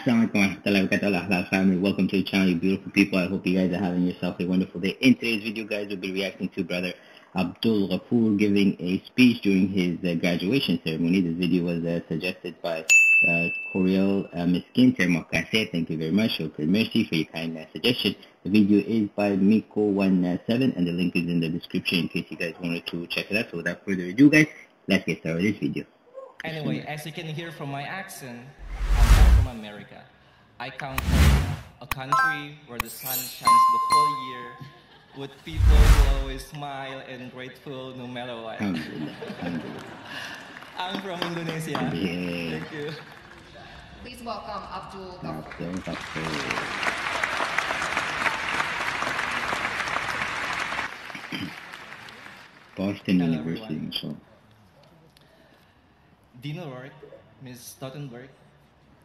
Assalamualaikum family. Welcome to the channel, you beautiful people. I hope you guys are having yourself a wonderful day. In today's video, guys, we'll be reacting to brother Abdul Gofur giving a speech during his uh, graduation ceremony. This video was uh, suggested by uh, Coriel uh, Miskin Termokase. Thank you very much. Shukr Mercy for your kind uh, suggestion. The video is by Miko17 and the link is in the description in case you guys wanted to check it out. So without further ado, guys, let's get started with this video. Anyway, as you can hear from my accent, from America. I come from a country where the sun shines the whole year, with people who always smile and grateful no matter what. Alhamdulillah. Alhamdulillah. I'm from Indonesia. Yeah. Thank you. Please welcome Abdul Gofur. Abdul Boston Hello, University, everyone. so Dean O'Rourke, Ms. Stottenberg,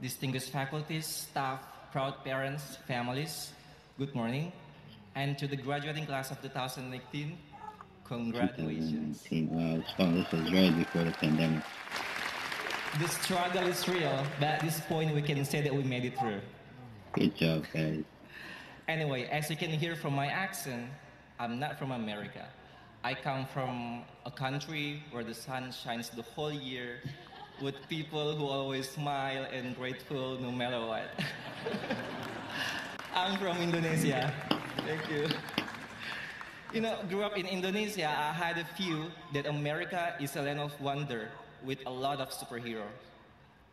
distinguished faculties, staff, proud parents, families, good morning. And to the graduating class of 2018, congratulations. 2019. Wow. This was right before the pandemic. The struggle is real, but at this point we can say that we made it through. Good job, guys. Anyway, as you can hear from my accent, I'm not from America. I come from a country where the sun shines the whole year with people who always smile and grateful no matter what. I'm from Indonesia. Thank you. You know, grew up in Indonesia, I had a few that America is a land of wonder with a lot of superheroes.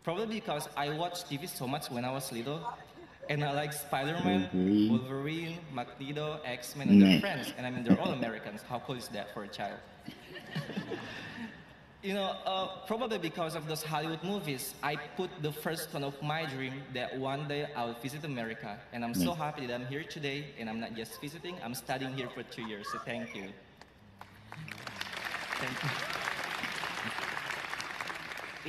Probably because I watched TV so much when I was little, and I like Spider-Man, Wolverine. Wolverine, Magneto, X-Men, and their friends. And I mean, they're all Americans. How cool is that for a child? you know, uh, probably because of those Hollywood movies, I put the first stone of my dream that one day I'll visit America. And I'm so happy that I'm here today, and I'm not just visiting, I'm studying here for two years. So thank you. Thank you.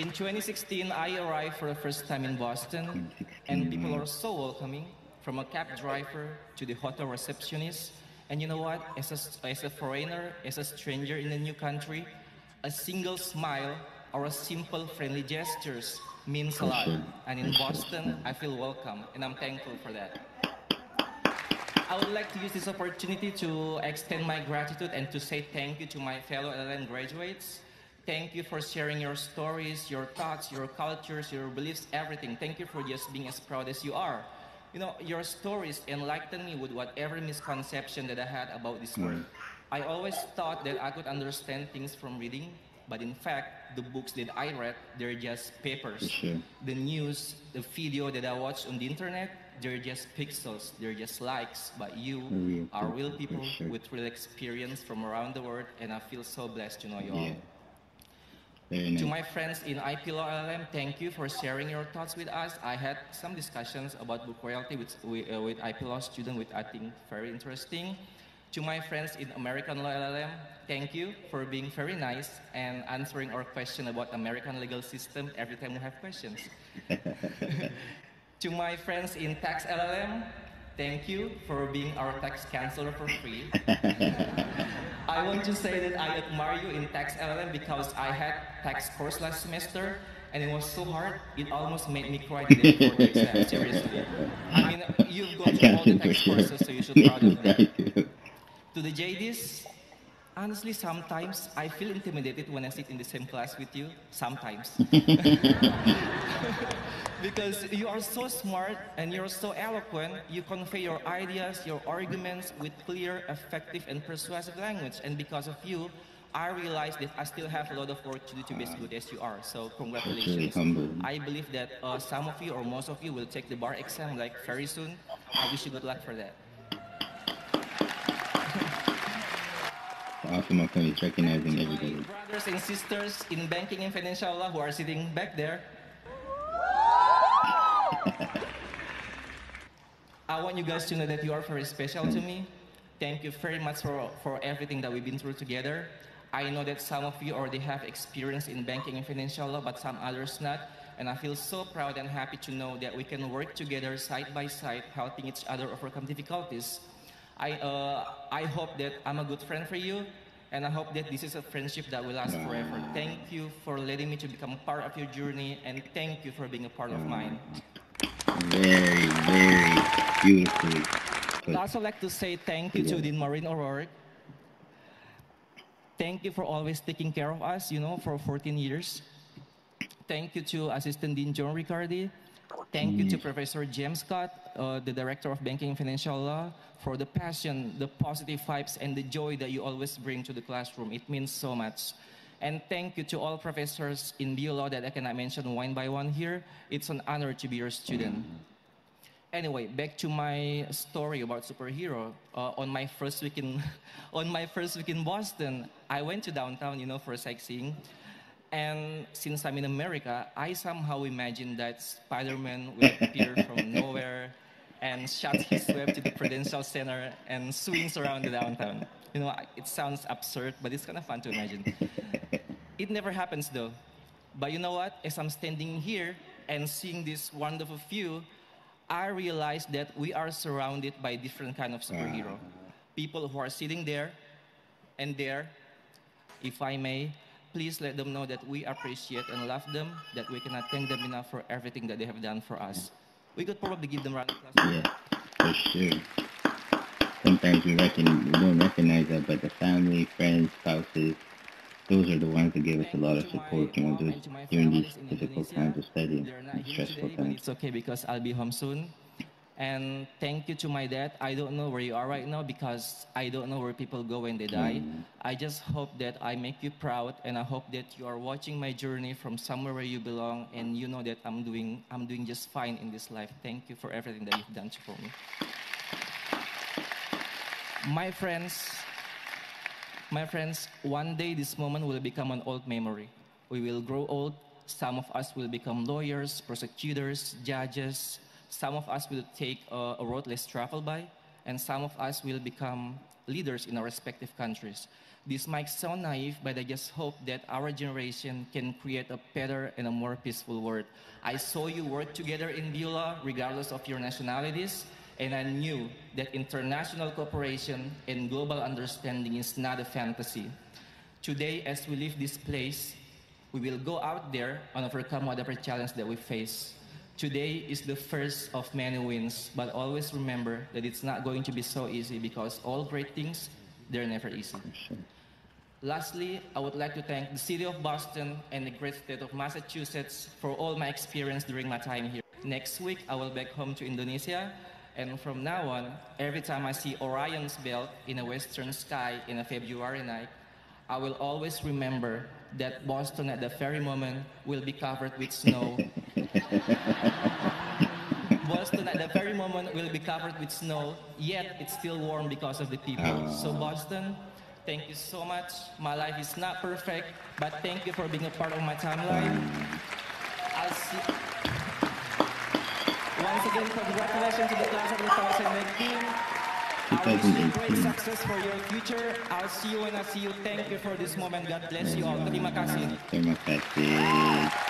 In 2016, I arrived for the first time in Boston, and people are so welcoming, from a cab driver to the hotel receptionist. And you know what? As a, as a foreigner, as a stranger in a new country, a single smile or a simple friendly gestures means a lot. And in Boston, I feel welcome, and I'm thankful for that. I would like to use this opportunity to extend my gratitude and to say thank you to my fellow LLM graduates. Thank you for sharing your stories, your thoughts, your cultures, your beliefs, everything. Thank you for just being as proud as you are. You know, your stories enlighten me with whatever misconception that I had about this world. Mm. I always thought that I could understand things from reading, but in fact, the books that I read, they're just papers sure. the news, the video that I watch on the internet, they're just pixels, they're just likes. But you Real are real people sure. with real experience from around the world, and I feel so blessed to know you all. Yeah. Nice. To my friends in IP Law LLM, thank you for sharing your thoughts with us. I had some discussions about book royalty with, with, uh, with IP Law student, which I think very interesting. To my friends in American Law LLM, thank you for being very nice and answering our question about American legal system every time we have questions. to my friends in Tax LLM, thank you for being our tax counselor for free. I want to say that I admire you in tax LLM because I had tax course last semester and it was so hard, it almost made me cry the day before the exam, seriously. I mean, you've gone through all the tax courses, so you should proud of that. To the JDs, honestly, sometimes I feel intimidated when I sit in the same class with you. Sometimes. because you are so smart and you're so eloquent, you convey your ideas, your arguments with clear, effective, and persuasive language. And because of you, I realize that I still have a lot of work to do to be as good as you are. So congratulations. I believe that uh, some of you or most of you will take the bar exam like very soon. I wish you good luck for that. He's recognizing everybody. brothers and sisters in banking and financial law who are sitting back there. I want you guys to know that you are very special to me. Thank you very much for, for everything that we've been through together. I know that some of you already have experience in banking and financial law, but some others not. And I feel so proud and happy to know that we can work together side by side, helping each other overcome difficulties. I, uh, I hope that I'm a good friend for you, and I hope that this is a friendship that will last forever. Thank you for letting me to become part of your journey, and thank you for being a part of mine. Very, very beautiful. I'd also like to say thank you to Dean Maureen O'Rourke. Thank you for always taking care of us, you know, for 14 years. Thank you to Assistant Dean John Riccardi. Thank you to Professor James Scott, uh, the Director of Banking and Financial Law, for the passion, the positive vibes, and the joy that you always bring to the classroom. It means so much. And thank you to all professors in BU Law that I cannot mention one by one here. It's an honor to be your student. Anyway, back to my story about superhero. Uh, on my first week in, on my first week in Boston, I went to downtown, you know, for sightseeing. And since I'm in America, I somehow imagined that Spider-Man will appear from nowhere and shot his web to the Prudential Center and swings around the downtown. You know, it sounds absurd, but it's kind of fun to imagine. It never happens though. But you know what? As I'm standing here and seeing this wonderful view, I realize that we are surrounded by different kind of superhero. People who are sitting there and there. If I may, please let them know that we appreciate and love them, that we cannot thank them enough for everything that they have done for us. We could probably give them a round of applause. Yeah, for sure. Sometimes we, reckon, we don't recognize that, but the family, friends, spouses, those are the ones that give us a lot of support, you know, during these difficult times of studying and stressful today, times. It's okay because I'll be home soon. And thank you to my dad. I don't know where you are right now because I don't know where people go when they die. Hmm. I just hope that I make you proud and I hope that you are watching my journey from somewhere where you belong and you know that I'm doing I'm doing just fine in this life. Thank you for everything that you've done for me. My friends, my friends, one day this moment will become an old memory. We will grow old. Some of us will become lawyers, prosecutors, judges. Some of us will take a, a road less traveled by, and some of us will become leaders in our respective countries. This might sound naive, but I just hope that our generation can create a better and a more peaceful world. I saw you work together in BU Law, regardless of your nationalities, and I knew that international cooperation and global understanding is not a fantasy. Today, as we leave this place, we will go out there and overcome whatever challenge that we face. Today is the first of many wins, but always remember that it's not going to be so easy because all great things, they're never easy. Lastly, I would like to thank the city of Boston and the great state of Massachusetts for all my experience during my time here. Next week, I will back home to Indonesia, and from now on, every time I see Orion's belt in a western sky in a February night, I will always remember that Boston at the very moment will be covered with snow. Boston at the very moment will be covered with snow, yet it's still warm because of the people. So Boston, thank you so much. My life is not perfect, but thank you for being a part of my timeline. I'll see. Once again, congratulations to the class of 2018. I wish you great success for your future. I'll see you when I see you. Thank you for this moment. God bless you all. Terima kasih. Terima kasih.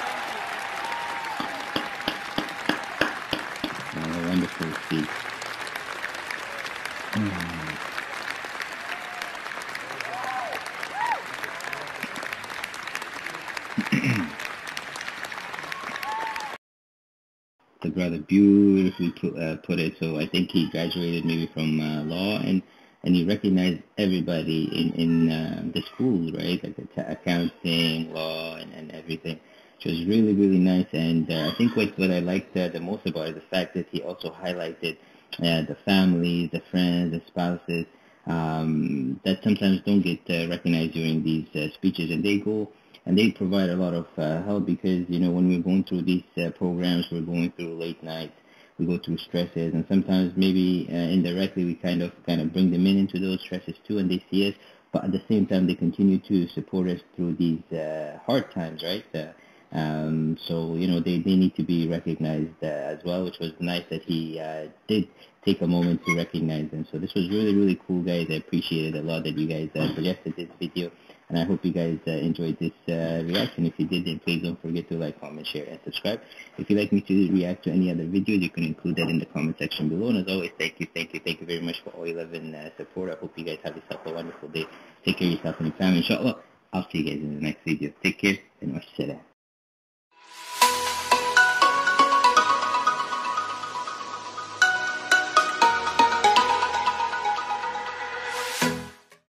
The brother beautifully put, uh, put it. So I think he graduated maybe from uh, law and and he recognized everybody in in uh, the school, right? Like the accounting, law, and, and everything. Which was really really nice. And uh, I think what what I liked uh, the most about it is the fact that he also highlighted uh, the families, the friends, the spouses um, that sometimes don't get uh, recognized during these uh, speeches, and they go and they provide a lot of uh, help because you know when we're going through these uh, programs, we're going through late nights, we go through stresses, and sometimes maybe uh, indirectly we kind of kind of bring them in into those stresses too, and they see us, but at the same time they continue to support us through these uh, hard times, right? Uh, um, so you know they, they need to be recognized uh, as well, which was nice that he uh, did take a moment to recognize them. So this was really really cool, guys. I appreciate it a lot that you guys uh, suggested this video. And I hope you guys uh, enjoyed this uh, reaction. If you did, then please don't forget to like, comment, share, and subscribe. If you'd like me to react to any other videos, you can include that in the comment section below. And as always, thank you, thank you, thank you very much for all your love and uh, support. I hope you guys have yourself a wonderful day. Take care of yourself and your family. Inshallah, I'll see you guys in the next video. Take care and wassalam.